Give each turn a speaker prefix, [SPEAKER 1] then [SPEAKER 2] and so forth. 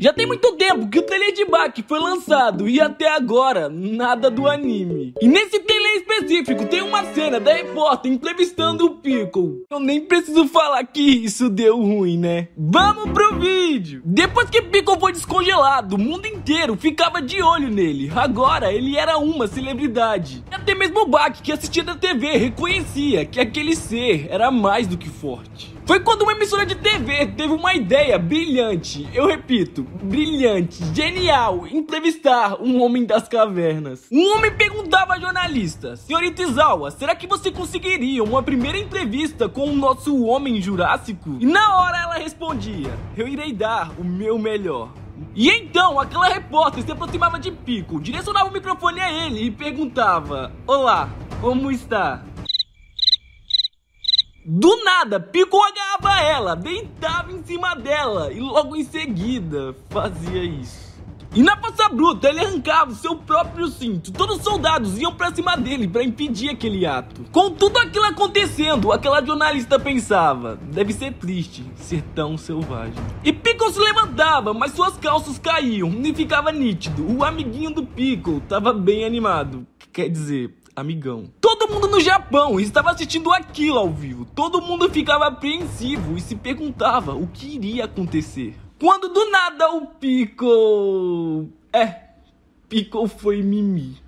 [SPEAKER 1] Já tem muito tempo que o trailer de Baki foi lançado e até agora nada do anime. E nesse trailer específico tem uma cena da repórter entrevistando o Piccolo. Eu nem preciso falar que isso deu ruim, né? Vamos pro vídeo! Depois que Piccolo foi descongelado, o mundo inteiro ficava de olho nele. Agora ele era uma celebridade. Até mesmo o Baki que assistia da TV reconhecia que aquele ser era mais do que forte. Foi quando uma emissora de TV teve uma ideia brilhante, eu repito, brilhante, genial, entrevistar um homem das cavernas. Um homem perguntava à jornalista, senhorita Izawa, será que você conseguiria uma primeira entrevista com o nosso homem jurássico? E na hora ela respondia, eu irei dar o meu melhor. E então, aquela repórter se aproximava de Pico, direcionava o microfone a ele e perguntava, olá, como está? Do nada, Pico agarrava ela, deitava em cima dela e logo em seguida fazia isso. E na força bruta, ele arrancava o seu próprio cinto. Todos os soldados iam pra cima dele para impedir aquele ato. Com tudo aquilo acontecendo, aquela jornalista pensava: deve ser triste ser tão selvagem. E Pico se levantava, mas suas calças caíam e ficava nítido. O amiguinho do Pico tava bem animado. Quer dizer, amigão. Todo mundo no Japão estava assistindo aquilo ao vivo. Todo mundo ficava apreensivo e se perguntava o que iria acontecer. Quando do nada o Pico... É, Pico foi Mimi.